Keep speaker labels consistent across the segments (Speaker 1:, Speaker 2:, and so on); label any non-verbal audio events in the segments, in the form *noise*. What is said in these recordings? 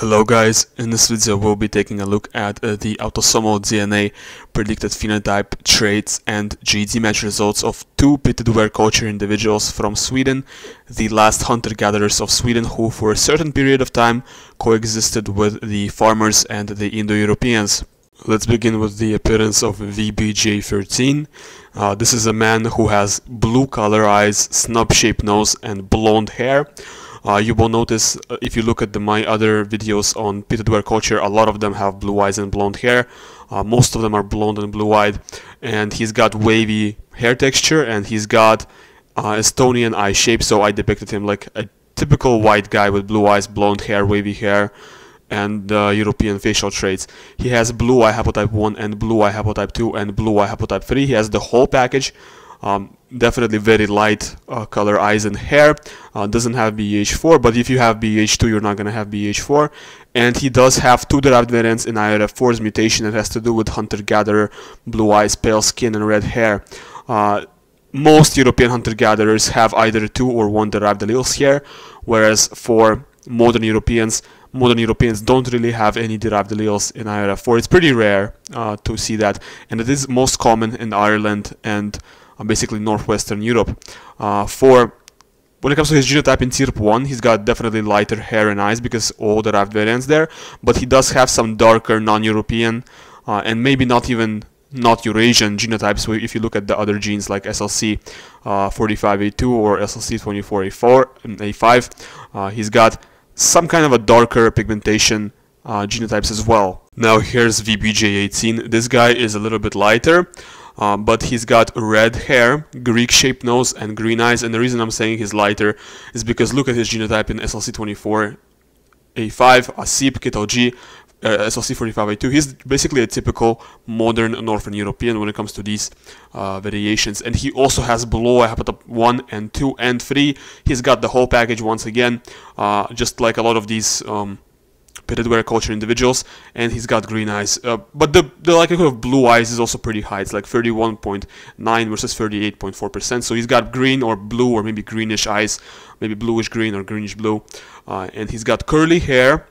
Speaker 1: Hello guys, in this video we'll be taking a look at uh, the autosomal DNA predicted phenotype, traits and GEDmatch results of two pitted culture individuals from Sweden, the last hunter-gatherers of Sweden who for a certain period of time coexisted with the farmers and the Indo-Europeans. Let's begin with the appearance of VBJ13. Uh, this is a man who has blue color eyes, snub-shaped nose and blonde hair. Uh, you will notice uh, if you look at the, my other videos on pitted ware culture, a lot of them have blue eyes and blonde hair. Uh, most of them are blonde and blue-eyed, and he's got wavy hair texture, and he's got uh, Estonian eye shape. So I depicted him like a typical white guy with blue eyes, blonde hair, wavy hair, and uh, European facial traits. He has blue eye haplotype 1 and blue eye haplotype 2 and blue eye haplotype 3. He has the whole package. Um, definitely very light uh, color eyes and hair. Uh, doesn't have BH4 but if you have BH2 you're not going to have BH4 And he does have two derived variants in IRF4's mutation that has to do with hunter-gatherer, blue eyes, pale skin, and red hair. Uh, most European hunter-gatherers have either two or one derived alleles here, whereas for modern Europeans, modern Europeans don't really have any derived alleles in IRF4. It's pretty rare uh, to see that, and it is most common in Ireland and basically northwestern Europe. Uh, for when it comes to his genotype in TYRP1, he's got definitely lighter hair and eyes because all derived variants there, but he does have some darker non-European uh, and maybe not even not Eurasian genotypes if you look at the other genes like SLC uh, 45A2 or SLC 24A4 and A5 uh, he's got some kind of a darker pigmentation uh, genotypes as well. Now here's VBJ18 this guy is a little bit lighter uh, but he's got red hair, Greek-shaped nose, and green eyes. And the reason I'm saying he's lighter is because look at his genotype in SLC24, A5, ASIP, Kit G, uh, SLC45A2. He's basically a typical modern Northern European when it comes to these uh, variations. And he also has blue haplotype 1 and 2 and 3. He's got the whole package once again, uh, just like a lot of these um, pitted ware culture individuals, and he's got green eyes. Uh, but the, the likelihood of blue eyes is also pretty high. It's like 31.9 versus 38.4%. So he's got green or blue or maybe greenish eyes, maybe bluish green or greenish blue. Uh, and he's got curly hair,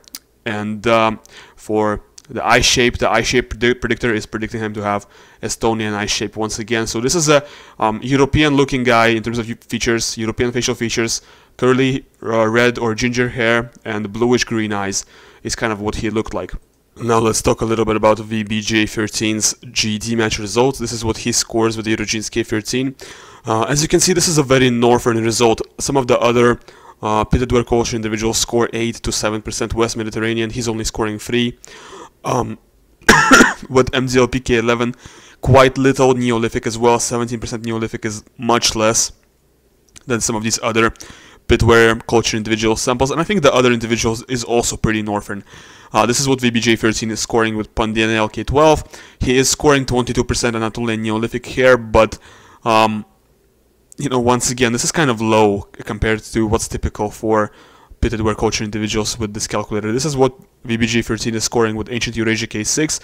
Speaker 1: and um, for the eye shape, the eye shape predictor is predicting him to have Estonian eye shape once again. So this is a um, European looking guy in terms of features, European facial features, curly uh, red or ginger hair and bluish green eyes is kind of what he looked like. Now let's talk a little bit about VBJ13's GEDmatch results. This is what he scores with the Eurogenes K13. Uh, as you can see, this is a very northern result. Some of the other uh, pitted ware culture individuals score 8 to 7% West Mediterranean. He's only scoring 3. Um, *coughs* with MDLP K11, quite little Neolithic as well. 17% Neolithic is much less than some of these other Pitware culture individual samples, and I think the other individuals is also pretty northern. Uh, this is what VBJ13 is scoring with PuntDNAL K12. He is scoring 22% Anatolian Neolithic here, but um, you know, once again, this is kind of low compared to what's typical for pitted ware culture individuals with this calculator. This is what VBJ13 is scoring with Ancient Eurasia K6.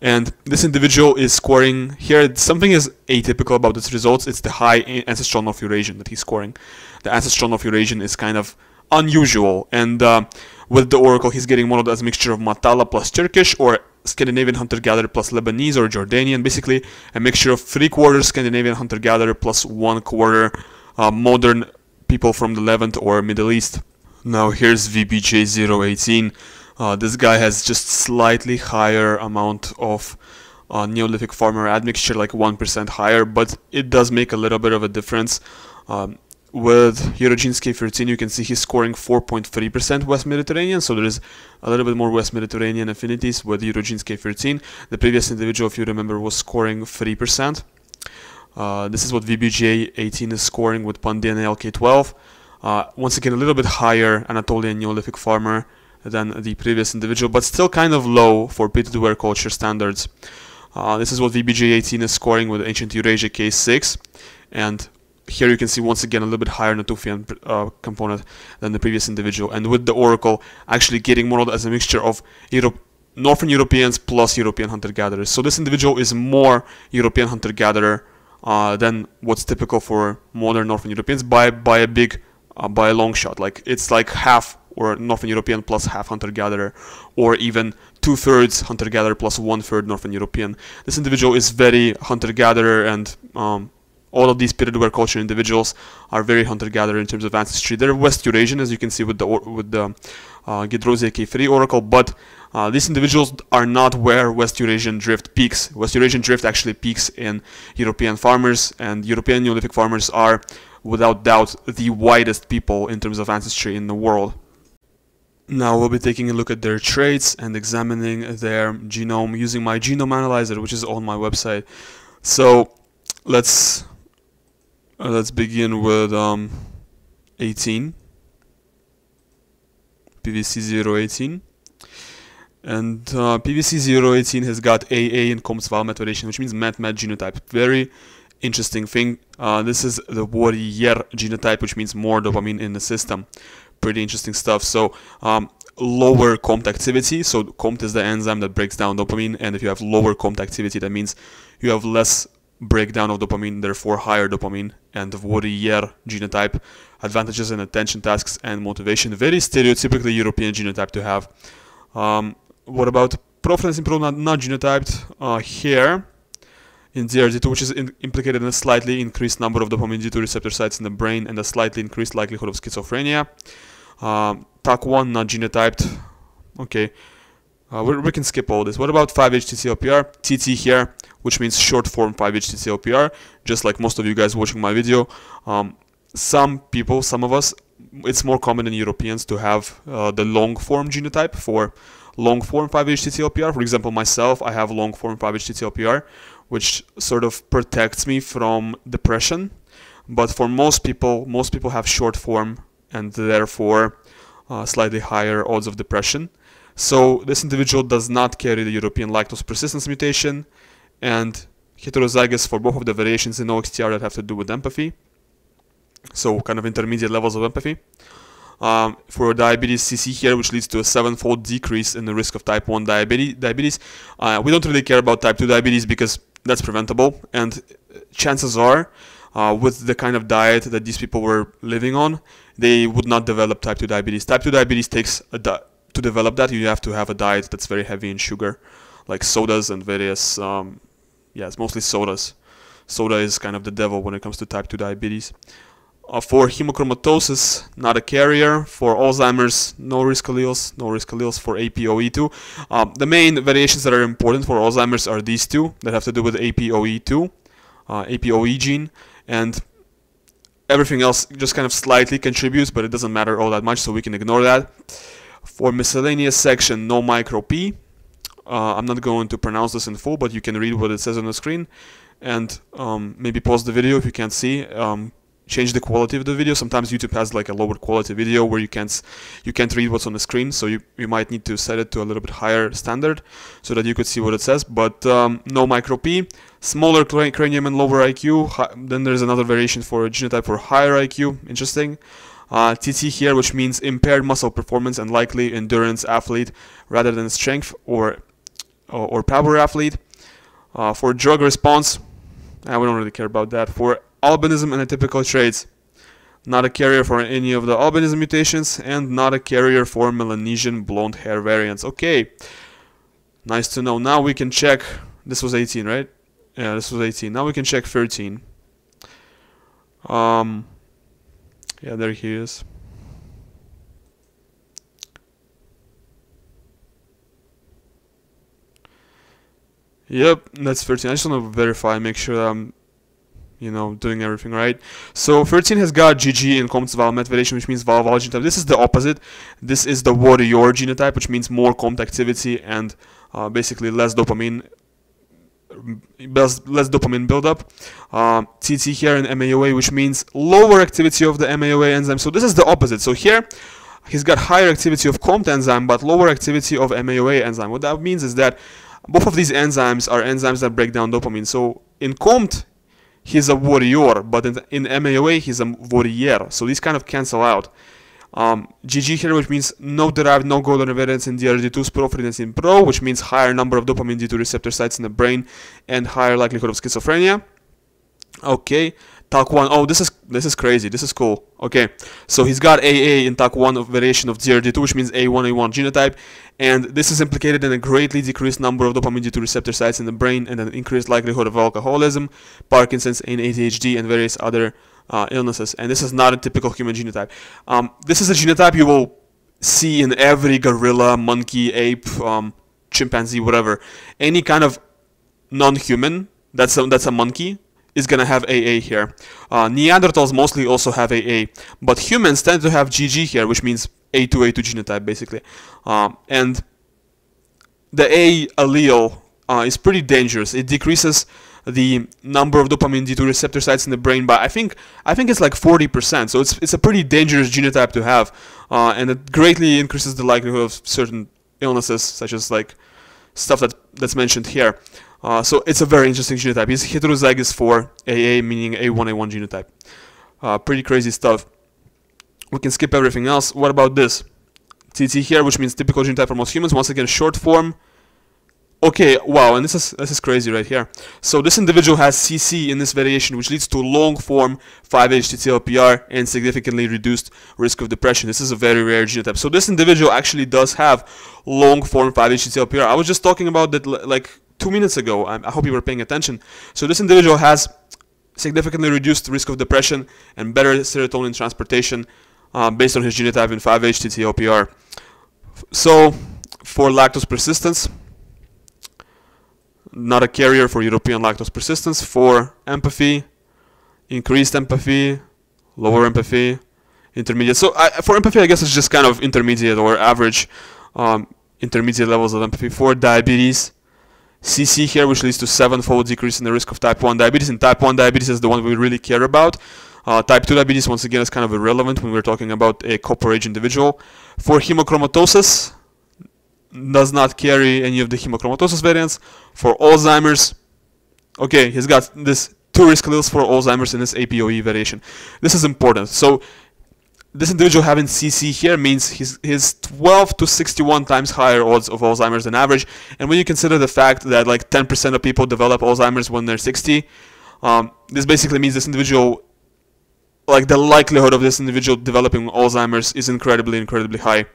Speaker 1: And this individual is scoring here. Something is atypical about its results. It's the high ancestral North Eurasian that he's scoring. The ancestral North Eurasian is kind of unusual. And uh, with the Oracle, he's getting modeled as a mixture of Motala plus Turkish or Scandinavian hunter-gatherer plus Lebanese or Jordanian. Basically, a mixture of three quarters Scandinavian hunter-gatherer plus one quarter uh, modern people from the Levant or Middle East. Now here's VBJ018. Uh, this guy has just slightly higher amount of uh, Neolithic farmer admixture, like 1% higher, but it does make a little bit of a difference. Um, with Eurogenes K13, you can see he's scoring 4.3% West Mediterranean, so there is a little bit more West Mediterranean affinities with Eurogenes K13. The previous individual, if you remember, was scoring 3%. Uh, this is what VBJ18 is scoring with PuntDNAL K12. Uh, once again, a little bit higher Anatolian Neolithic farmer than the previous individual, but still kind of low for pitted ware culture standards. Uh, this is what VBJ18 is scoring with Ancient Eurasia K6, and here you can see once again a little bit higher Natufian uh, component than the previous individual, and with the Oracle actually getting modeled as a mixture of Northern Europeans plus European hunter-gatherers. So this individual is more European hunter-gatherer uh, than what's typical for modern Northern Europeans by by a big uh, by a long shot. Like it's like half or Northern European plus half hunter-gatherer, or even two-thirds hunter-gatherer plus one-third Northern European. This individual is very hunter-gatherer and um, all of these pitted ware culture individuals are very hunter-gatherer in terms of ancestry. They're West Eurasian, as you can see with the with the uh, Gedrosia K3 oracle, but uh, these individuals are not where West Eurasian drift peaks. West Eurasian drift actually peaks in European farmers, and European Neolithic farmers are, without doubt, the widest people in terms of ancestry in the world. Now we'll be taking a look at their traits and examining their genome using my genome analyzer, which is on my website. So let's uh, let's begin with um, 18 PVC 018 and uh, PVC 018 has got AA in COMT Valmet variation which means mat-mat genotype very interesting thing. Uh, this is the warrior genotype which means more dopamine in the system. Pretty interesting stuff. So um, lower COMT activity. So COMT is the enzyme that breaks down dopamine. And if you have lower COMT activity that means you have less breakdown of dopamine, therefore higher dopamine, and Warrier genotype, advantages in attention tasks and motivation. Very stereotypically European genotype to have. Um, what about improved, not, not genotyped uh, here in DRD2, which is in, implicated in a slightly increased number of dopamine D2 receptor sites in the brain and a slightly increased likelihood of schizophrenia. Um, Taq1, not genotyped. Okay, uh, we can skip all this. What about 5-HTTLPR? TT here which means short form 5-HTTLPR, just like most of you guys watching my video. Um, some people, some of us, it's more common in Europeans to have uh, the long form genotype for long form 5-HTTLPR. For example, myself, I have long form 5-HTTLPR, which sort of protects me from depression. But for most people, most people have short form and therefore uh, slightly higher odds of depression. So this individual does not carry the European lactose persistence mutation and heterozygous for both of the variations in OXTR that have to do with empathy. So kind of intermediate levels of empathy. Um, for diabetes CC here, which leads to a sevenfold decrease in the risk of type 1 diabetes. diabetes. Uh, we don't really care about type 2 diabetes because that's preventable, and chances are, uh, with the kind of diet that these people were living on, they would not develop type 2 diabetes. Type 2 diabetes takes to develop that, you have to have a diet that's very heavy in sugar, like sodas and various um, yeah, it's mostly sodas. Soda is kind of the devil when it comes to type 2 diabetes. Uh, for hemochromatosis, not a carrier. For Alzheimer's, no risk alleles, no risk alleles for APOE2. Um, the main variations that are important for Alzheimer's are these two that have to do with APOE2, uh, APOE gene, and everything else just kind of slightly contributes, but it doesn't matter all that much, so we can ignore that. For miscellaneous section, no micro P, uh, I'm not going to pronounce this in full, but you can read what it says on the screen and um, maybe pause the video if you can't see. Um, change the quality of the video. Sometimes YouTube has like a lower quality video where you can't you can't read what's on the screen, so you, you might need to set it to a little bit higher standard so that you could see what it says. But um, no micro P, smaller cranium and lower IQ. then there's another variation for a genotype for higher IQ. Interesting. Uh, TT here, which means impaired muscle performance and likely endurance athlete rather than strength or or, or power athlete. Uh, for drug response, uh, we don't really care about that. For albinism and atypical traits, not a carrier for any of the albinism mutations, and not a carrier for Melanesian blonde hair variants. Okay, nice to know. Now we can check. This was 18, right? Yeah, this was 18. Now we can check 13. Um, yeah, there he is. Yep, that's 13. I just want to verify, make sure I'm, you know, doing everything right. So 13 has got GG in COMT Valmet variation, which means Val Val genotype. This is the opposite. This is the warrior genotype, which means more COMT activity and uh, basically less dopamine less, less dopamine buildup. Uh, TT here in MAOA, which means lower activity of the MAOA enzyme. So this is the opposite. So here, he's got higher activity of COMT enzyme, but lower activity of MAOA enzyme. What that means is that both of these enzymes are enzymes that break down dopamine. So in COMT, he's a warrior, but in, in MAOA, he's a warrior. So these kind of cancel out. Um, GG here, which means no derived, no golden evidence in DRD2's profitance in pro, which means higher number of dopamine D2 receptor sites in the brain and higher likelihood of schizophrenia. Okay, TAK1. Oh, this is this is crazy. This is cool. Okay, so he's got AA in Taq1 of variation of DRD2, which means A1A1 genotype, and this is implicated in a greatly decreased number of dopamine D2 receptor sites in the brain and an increased likelihood of alcoholism, Parkinson's, and ADHD, and various other uh, illnesses. And this is not a typical human genotype. Um, this is a genotype you will see in every gorilla, monkey, ape, um, chimpanzee, whatever. Any kind of non-human that's a, that's a monkey is going to have AA here. Uh, Neanderthals mostly also have AA, but humans tend to have GG here, which means A2A2 genotype basically. Um, and the A allele uh, is pretty dangerous. It decreases the number of dopamine D2 receptor sites in the brain by I think I think it's like 40%. So it's it's a pretty dangerous genotype to have, uh, and it greatly increases the likelihood of certain illnesses such as like stuff that that's mentioned here. Uh, so it's a very interesting genotype. He's heterozygous for AA, meaning A1A1 genotype. Uh, pretty crazy stuff. We can skip everything else. What about this? TT here, which means typical genotype for most humans. Once again, short form. Okay, wow, and this is this is crazy right here. So this individual has CC in this variation, which leads to long form 5-HTTLPR and significantly reduced risk of depression. This is a very rare genotype. So this individual actually does have long form 5-HTTLPR. I was just talking about that like two minutes ago. I, I hope you were paying attention. So this individual has significantly reduced risk of depression and better serotonin transportation uh, based on his genotype in 5-HTT-LPR. So for lactose persistence, not a carrier for European lactose persistence. For empathy, increased empathy, lower empathy, intermediate. So I, for empathy, I guess it's just kind of intermediate or average um, intermediate levels of empathy. For diabetes, CC here, which leads to sevenfold decrease in the risk of type 1 diabetes. And type 1 diabetes is the one we really care about. Uh, type 2 diabetes, once again, is kind of irrelevant when we're talking about a copper age individual. For hemochromatosis, does not carry any of the hemochromatosis variants. For Alzheimer's, okay, he's got this two risk alleles for Alzheimer's in this APOE variation. This is important. So this individual having CC here means he's, he's 12 to 61 times higher odds of Alzheimer's than average. And when you consider the fact that like 10% of people develop Alzheimer's when they're 60, um, this basically means this individual, like the likelihood of this individual developing Alzheimer's is incredibly, incredibly high.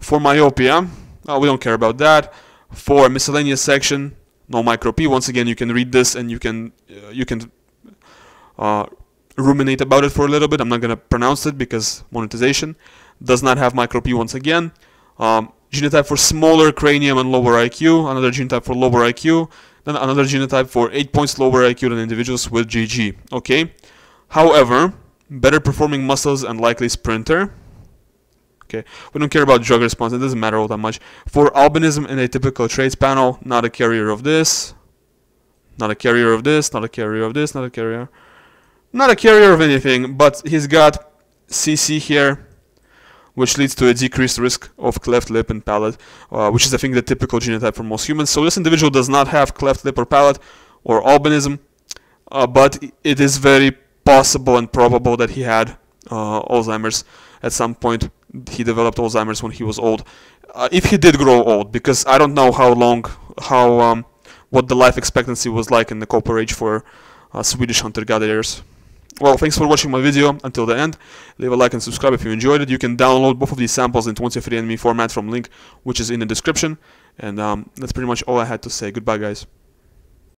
Speaker 1: For myopia, uh, we don't care about that. For miscellaneous section, no micro P. Once again, you can read this and you can uh, you can uh, ruminate about it for a little bit. I'm not going to pronounce it because monetization does not have micro P once again. Um, genotype for smaller cranium and lower IQ, another genotype for lower IQ, then another genotype for 8 points lower IQ than individuals with GG. Okay. However, better performing muscles and likely sprinter. Okay, we don't care about drug response, it doesn't matter all that much. For albinism and atypical traits panel, not a carrier of this, not a carrier of this, not a carrier of this, not a carrier not a carrier of anything, but he's got CC here, which leads to a decreased risk of cleft lip and palate, uh, which is I think the typical genotype for most humans. So this individual does not have cleft lip or palate or albinism, uh, but it is very possible and probable that he had uh, Alzheimer's at some point. He developed Alzheimer's when he was old. Uh, if he did grow old, because I don't know how long, how um, what the life expectancy was like in the copper age for uh, Swedish hunter-gatherers. Well, thanks for watching my video until the end. Leave a like and subscribe if you enjoyed it. You can download both of these samples in 23andMe format from link, which is in the description. And um, that's pretty much all I had to say. Goodbye, guys.